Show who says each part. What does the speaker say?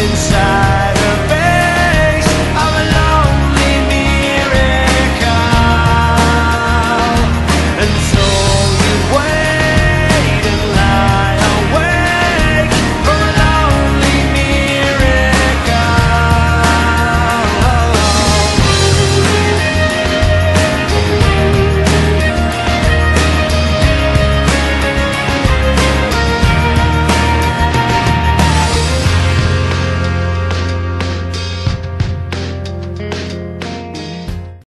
Speaker 1: inside.